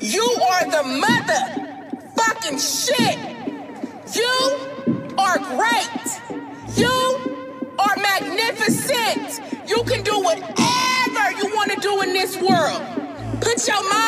You are the mother fucking shit. You are great. You are magnificent. You can do whatever you want to do in this world. Put your mind.